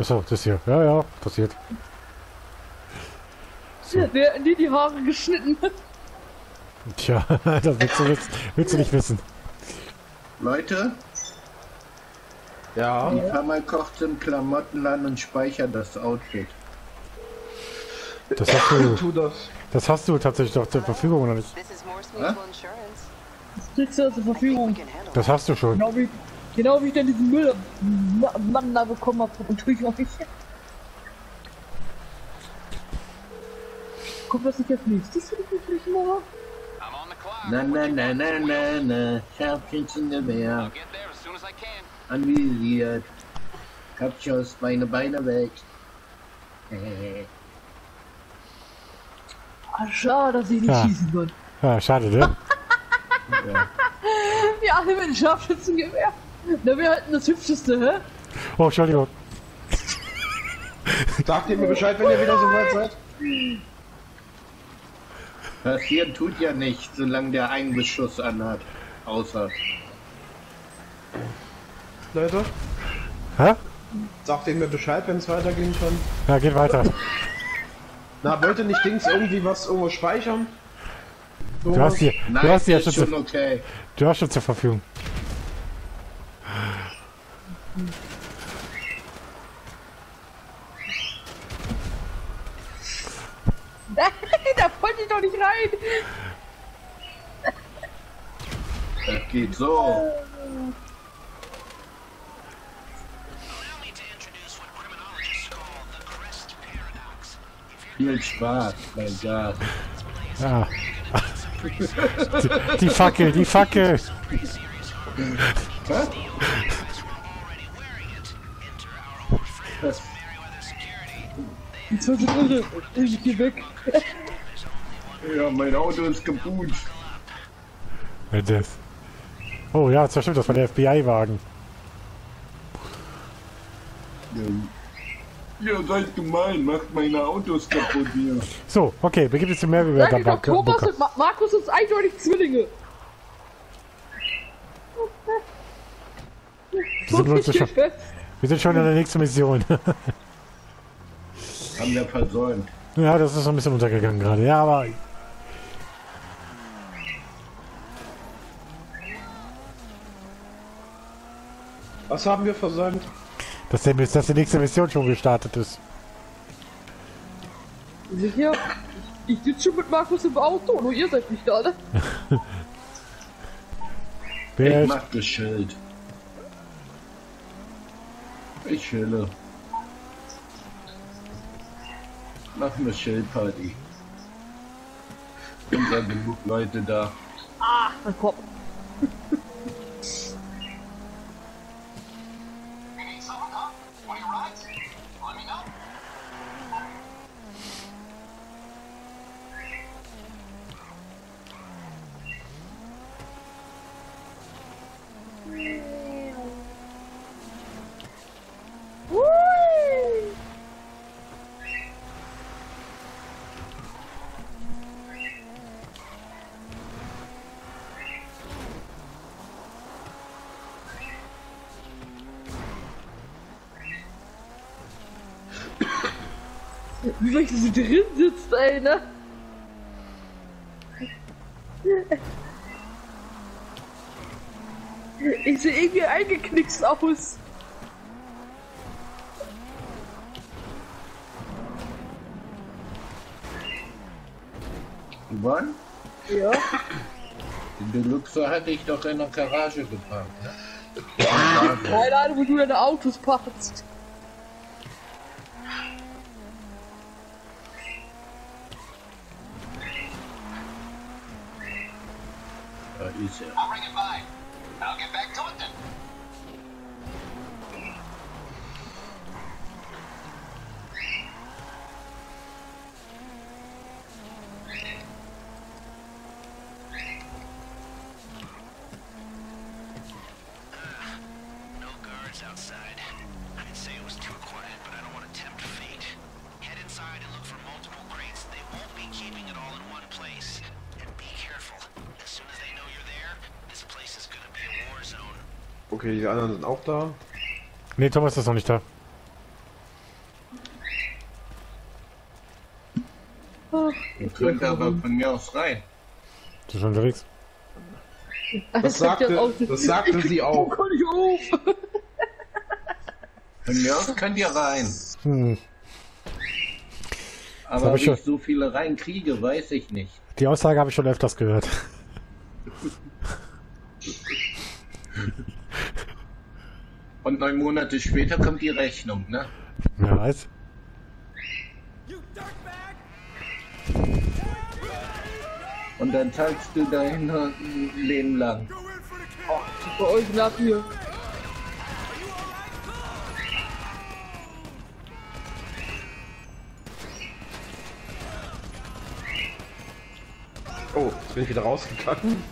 Achso, das hier. Ja, ja, passiert. So. Wer dir die Haare geschnitten. Tja, das willst du, willst, willst du nicht wissen. Leute, Ja. ich fahr mal kurz im Klamottenland und speichere das Outfit. Das hast du, Tu das. das hast du tatsächlich doch zur Verfügung, oder nicht? Das kriegst du zur Verfügung. Das hast du schon. Genau wie, genau wie ich dann diesen Müll Ma- Mann da bekommen habe und tue ich auch nicht. Kommt das nicht als nächstes, wenn ich mich nicht mache? I'm on the clock. Na na na na na na, Scharfschützengewehr, I'll get there as soon as I can. anvisiert. Kopfschuss, meine Beine weg. Ah, schade, dass ich nicht Ja. schießen kann. Ja, schade, ne? ja. Wir alle mit dem Scharfschützengewehr. Da wäre halt das Hübscheste, hä? Oh, Entschuldigung. Sagt ihr mir Bescheid, wenn ihr wieder so weit seid? Passieren tut ja nichts, solange der einen Beschuss anhat. Außer. Leute, Hä? sagt ihr mir Bescheid, wenn es weitergehen kann? Ja, geht weiter. Na, wollt ihr nicht Dings irgendwie was irgendwo speichern? Du hast die, Nein, du hast ja schon, ist schon zu, okay. du hast schon zur Verfügung. da wollte ich doch nicht rein. Das geht so. Viel Spaß, mein Gott. Ja. Die, die Fackel, die Fackel. Was? Das, Die zwei sind irre. Ich geh weg. ja, mein Auto ist kaputt. Ja, das. Oh ja, das stimmt, das war der FBI-Wagen. Ihr seid gemein, macht meine Autos kaputt hier. So, okay, begib dich zu mehr über ich doch, Thomas und Ma Markus sind eindeutig Zwillinge. Wir sind, uns steht schon, fest. Wir sind schon in der nächsten Mission. Haben wir versäumt. ja, das ist so ein bisschen untergegangen gerade. Ja, aber Was haben wir versäumt? dass, der, dass die nächste Mission schon gestartet ist. Sicher? Ich, ich sitze schon mit Markus im Auto, nur ihr seid nicht da, ne? Wer Ich mach das Schild. Ich chille. Mach eine Schildparty. Sind ja genug Leute da. Ah, na komm. Wie soll ich so drin sitzt, ey, ne? Ich sehe irgendwie eingeknickst aus. Wann? Ja. Den Deluxe hatte ich doch in der Garage geparkt. Ne? Keine Ahnung, wo du deine Autos parkst. Da Okay, die anderen sind auch da. Ne, Thomas ist noch nicht da. Ach, Ihr könnt aber von mir aus rein. Du schon unterwegs? Das sagte, das sagte sie auch. Von mir aus könnt ihr rein. Hm. Aber ob ich, ich so viele reinkriege, weiß ich nicht. Die Aussage habe ich schon öfters gehört. Und neun Monate später kommt die Rechnung, ne? Wer weiß. Und dann zahlst du dein ein Leben lang. Bei euch nach hier. Oh, jetzt bin ich wieder rausgegangen.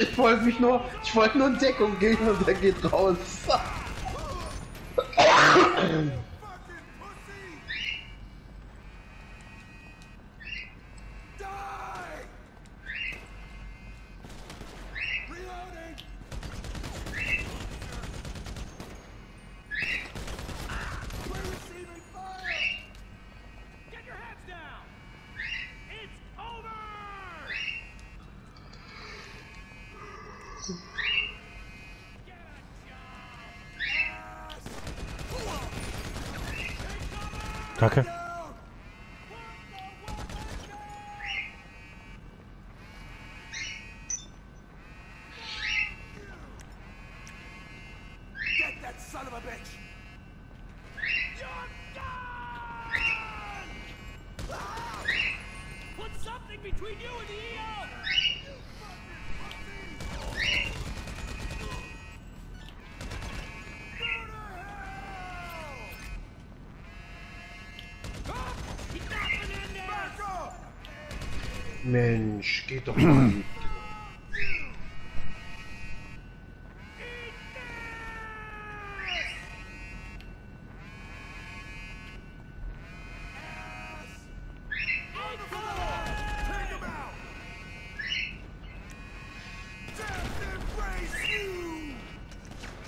Ich wollte mich nur, ich wollte nur in Deckung gehen und der geht raus. 打开 Mensch, geht doch mal.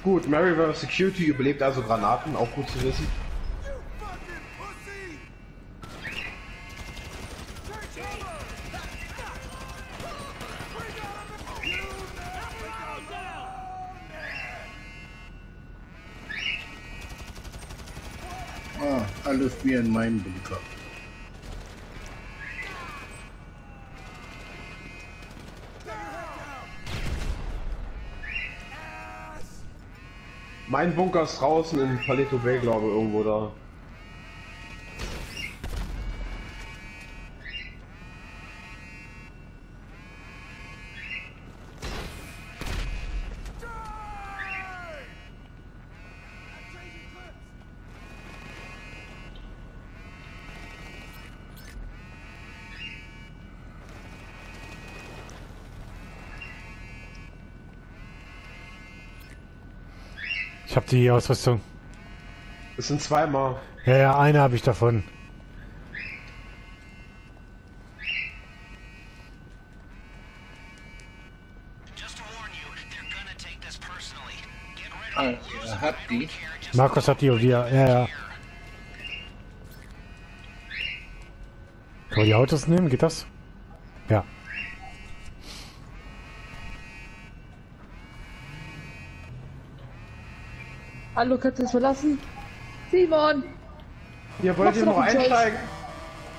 Gut, Mary. Security überlebt also Granaten, auch gut zu wissen. Alles wie in meinem Bunker. Mein Bunker ist draußen in Paleto Bay, glaube ich, irgendwo da. Ich habe die Ausrüstung. Es sind zweimal. Ja, ja, eine habe ich davon. Ah, die. Just Markus hat die und wir. Ja, ja. Kann man die Autos nehmen? Geht das? Ja. Hallo, kannst du das verlassen? Simon! Ihr wollt du noch einsteigen?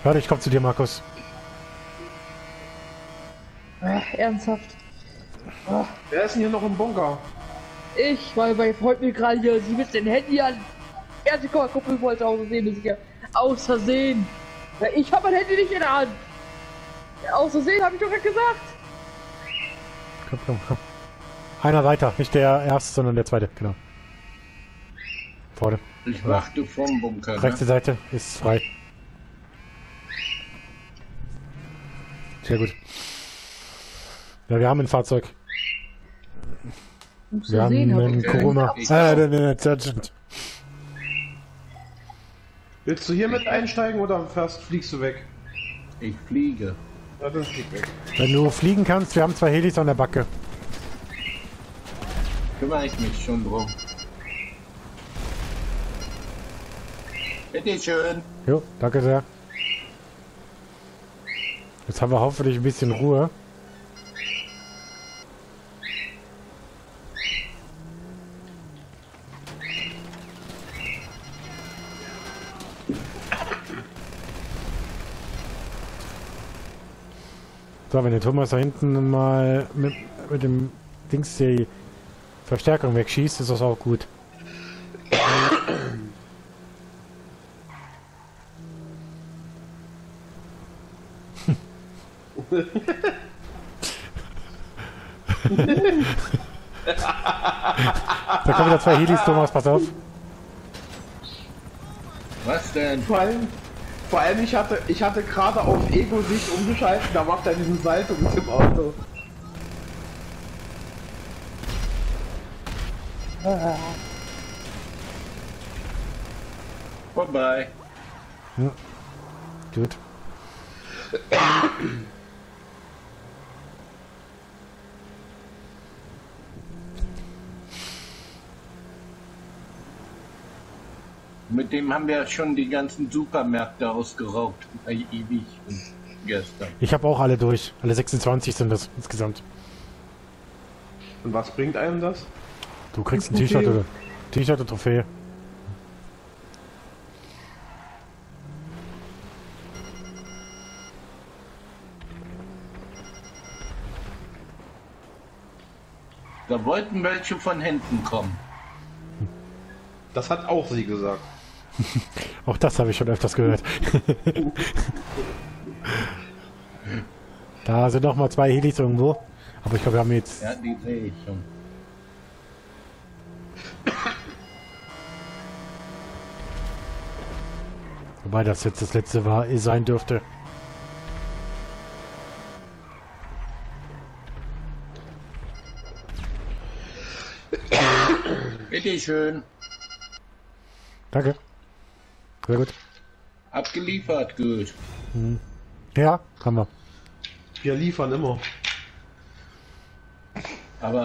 Warte, ich komm zu dir, Markus. Ach, ernsthaft. Wer ist denn hier noch im Bunker? Ich, weil bei freut mir gerade hier, sie mit dem Handy an. Erste Kumpel wollte aus Versehen, ist hier. Aus Versehen. Ja, ich habe mein Handy nicht in der Hand. Ja, aus Versehen habe ich doch gerade gesagt. Komm, komm, komm. Einer weiter. Nicht der erste, sondern der zweite. Genau. Vorne. Ich wachte vom Bunker. Rechte Ne? Seite ist frei. Sehr gut. Ja, wir haben ein Fahrzeug. Aus Wir haben habe einen. Ich Ah, nein, nein, nein, Sergeant. Willst du hier mit einsteigen oder fährst, fliegst du weg? Ich fliege. Ja, dann flieg weg. Wenn du fliegen kannst, wir haben zwei Helis an der Backe. Kümmere ich mich schon drum. Bitte schön. Jo, danke sehr. Jetzt haben wir hoffentlich ein bisschen Ruhe. So, wenn der Thomas da hinten mal mit, mit dem Dings die Verstärkung wegschießt, ist das auch gut. Da kommen wieder zwei Helis, Thomas, pass auf. Was denn? Vor allem, vor allem ich hatte, ich hatte gerade auf Ego-Sicht umgeschaltet, da macht er diesen Salto mit dem Auto. Vorbei. Gut. Mit dem haben wir schon die ganzen Supermärkte ausgeraubt bei ewig und gestern. Ich habe auch alle durch. Alle 26 sind das insgesamt. Und was bringt einem das? Du kriegst ein. T-Shirt oder T-Shirt und Trophäe. Da wollten welche von hinten kommen. Das hat auch sie gesagt. Auch das habe ich schon öfters gehört. da sind noch mal zwei Helis irgendwo. Aber ich glaube, wir haben jetzt... Ja, die sehe ich schon. Wobei das jetzt das letzte war, eh sein dürfte. Bitte schön. Danke. Sehr gut. Abgeliefert, gut. Ja, haben wir. Wir liefern immer. Aber